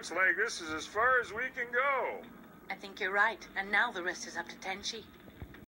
looks like this is as far as we can go. I think you're right, and now the rest is up to Tenchi.